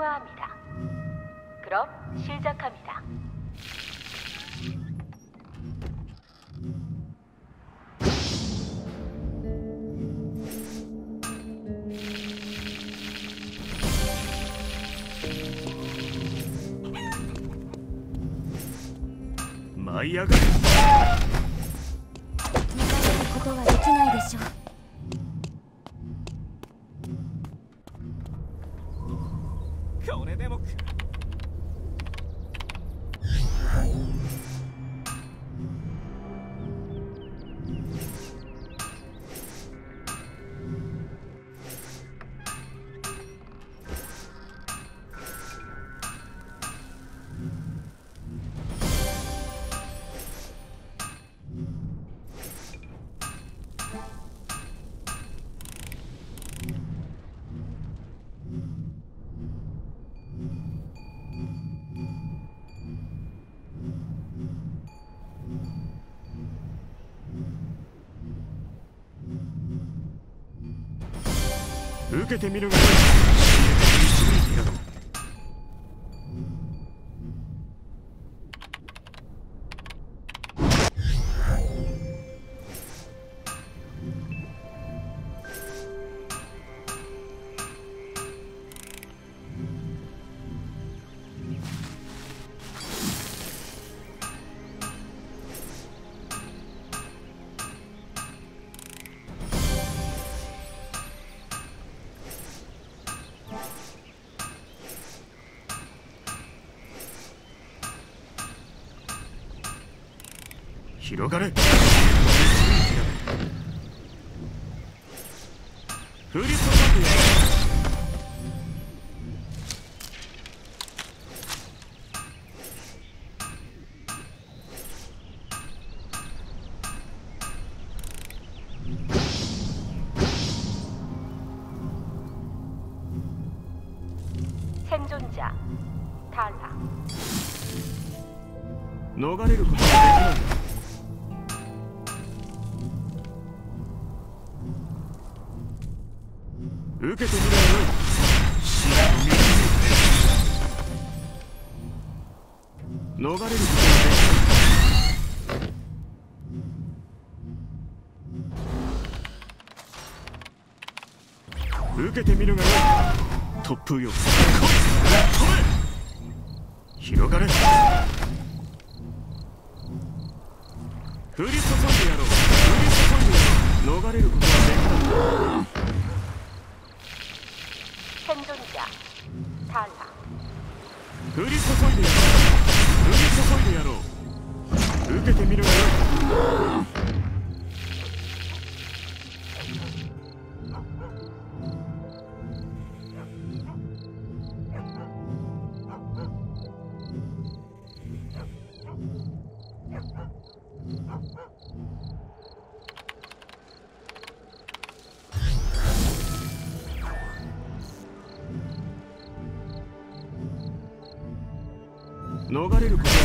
사과합니다. 그럼 시작합니다. 마이아가 これでも。受けてみるがよい。い広がれ。フリストャンプけてみるがよい。逃れること受けてみるがよい。突風よ来い。飛べ広がれ降り注い。でやろう降り注い。でやろう逃れることはできない。降り注いでやろう。降り注いでやろう。受けてみるがよ。い逃れること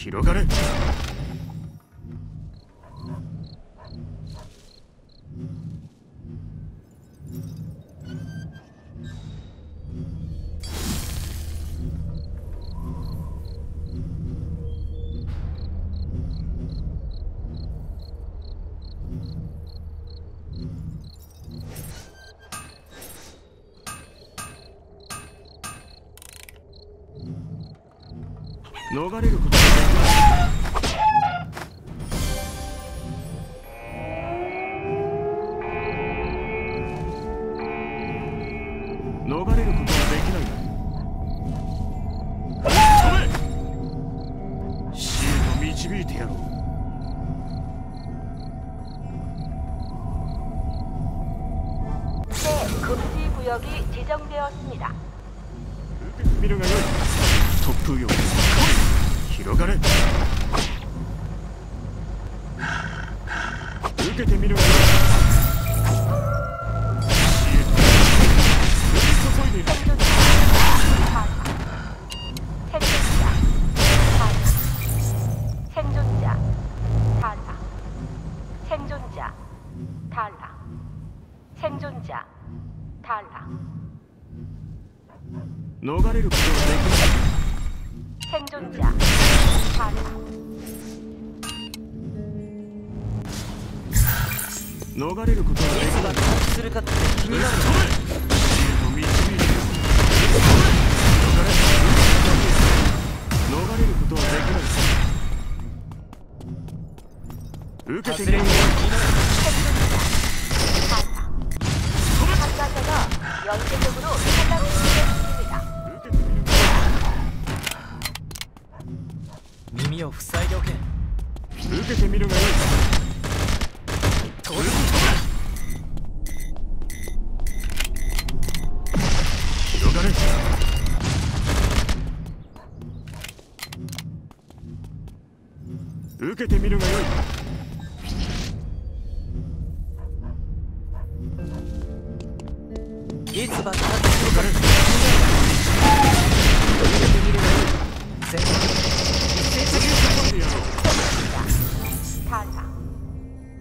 広がれ逃れることはできない 생존자 탈락 逃れることはできないいつ爆発するかって気になる止め死へと導いている逃れることはできない受けてみる 하스레니 참가자가 연쇄적으로 耳を塞いでおけ。受けてみるがよい。取る広がれ。受けてみる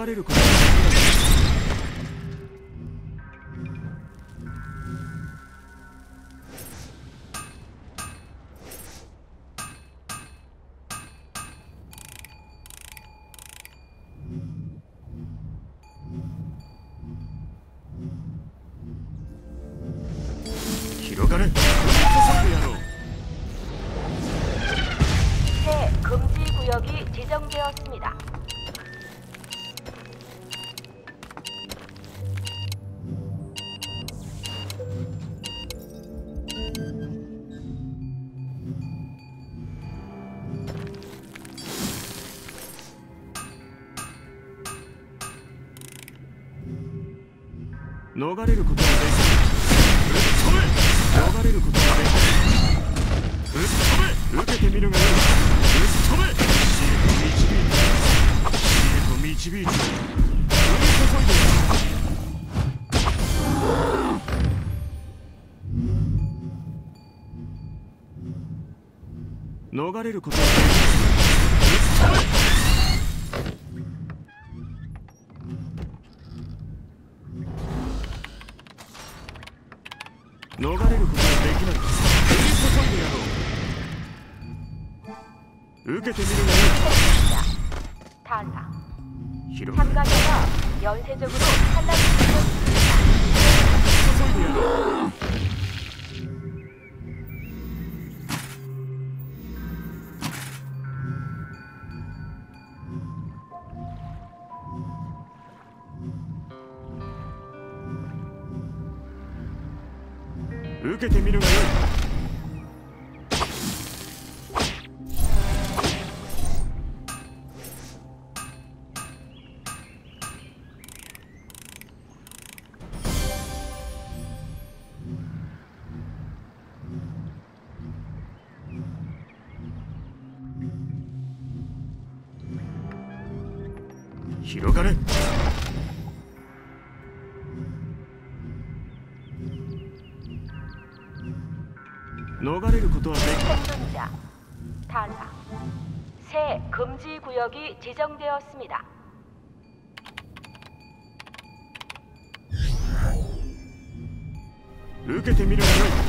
逃れることはできない広がれ。逃れることはできないぶっ飛べ逃れることはできないぶっ飛べ受けてみるがよいぶっ飛べ死へと導いて死へと導いて降り注いで逃れることはできない 이렇게 재미를 내요. 타사. 이런. 삼각에서 연쇄적으로 산란이 되었습니다. 広がれ逃れることはできない 생존자 탈락. 새 금지 구역이 지정되었습니다. 受けてみるがよい受けてみるがよい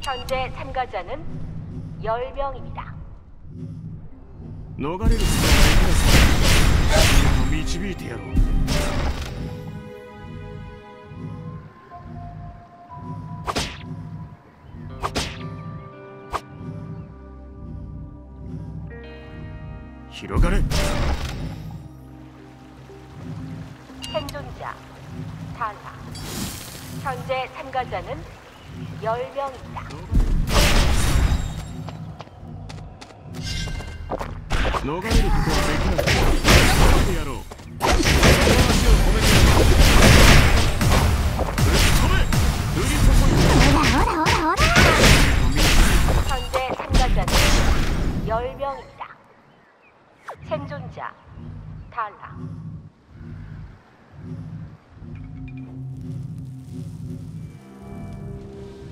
현재 참가자는 10명입니다. 逃れることはできない視野を導いてやろう広がれ 생존자 탈락. 현재 참가자는 10명 있다. 노가리를 현재 참가자는 10명이다.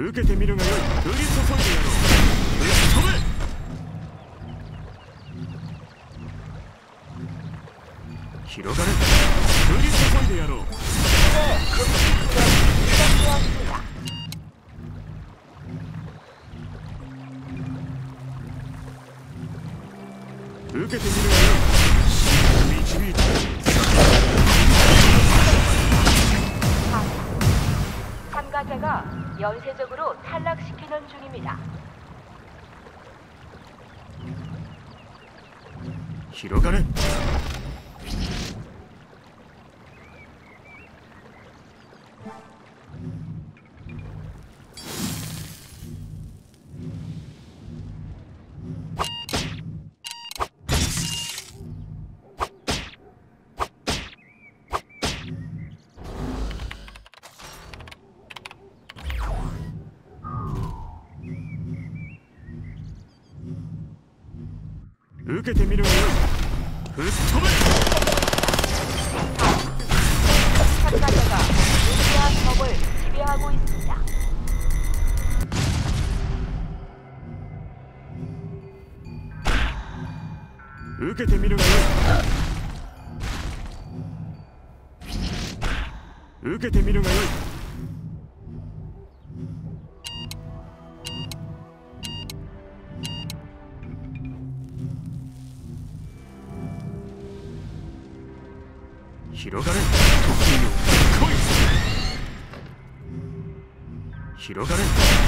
受けてみるがよい。降り注いでやろう飛べ広がれ降り注いでやろう。広がれ。受けてみるがよ。いぶっ受けてみるがよい。受けてみるがよい。広がれ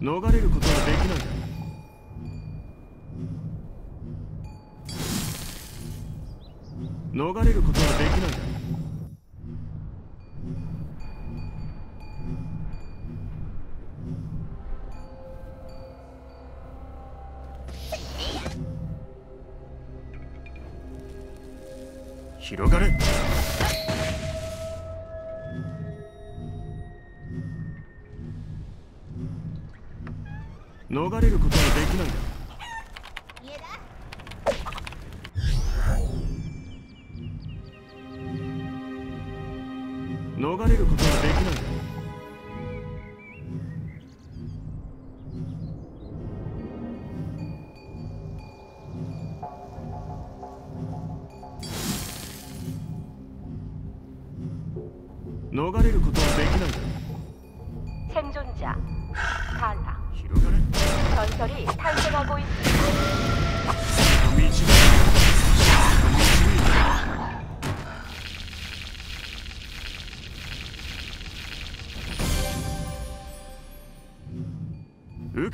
逃れることはできない。逃れることはできない。だ広れることはできない。だろ逃れることはできない。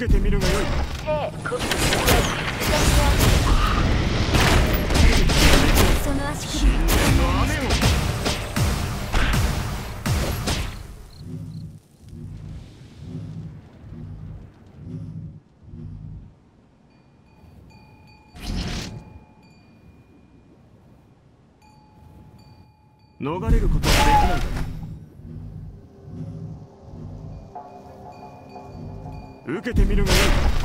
けてみるがよい。逃れることはできない。受けてみるがよい。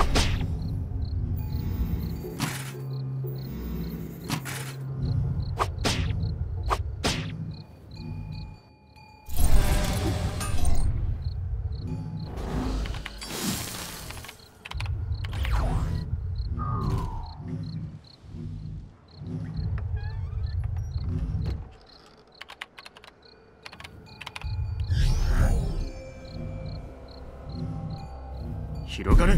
広がれ。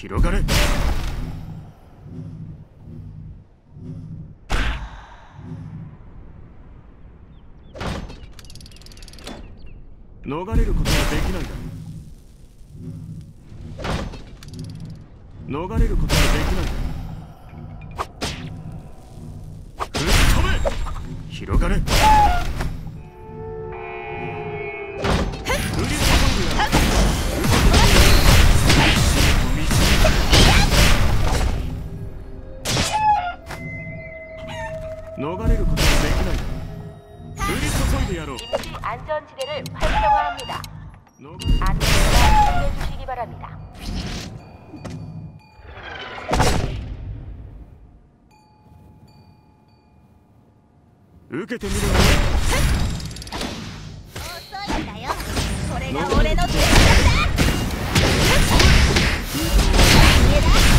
広がれ。逃れることはできないだ逃れることはできないだ降り注いでやろう 임시 안전지대를 활성화합니다. 逃れ 안전지대 이동해 주시기 바랍니다. 受けてみるが遅いんだよこれが俺の手 탈락.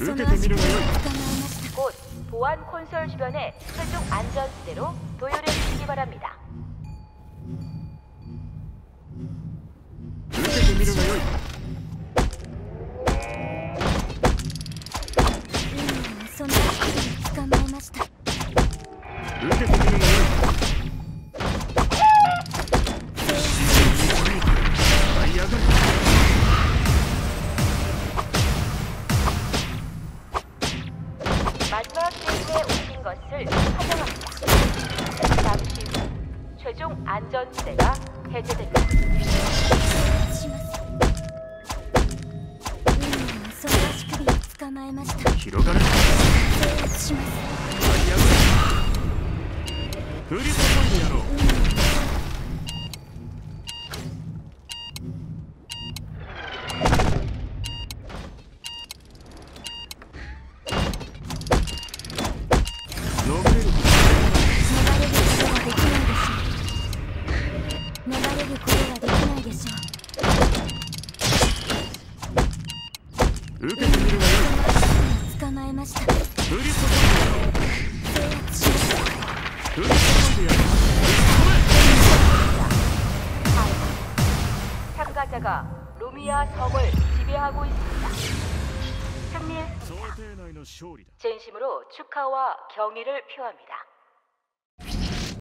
이렇게 되미는 거예요. 곧 보안 콘솔 주변에 최종 안전지대로 도열해 주시기 바랍니다. 이렇게 되미는 거예요. 이렇게 되미는 축하와 경의를 표합니다.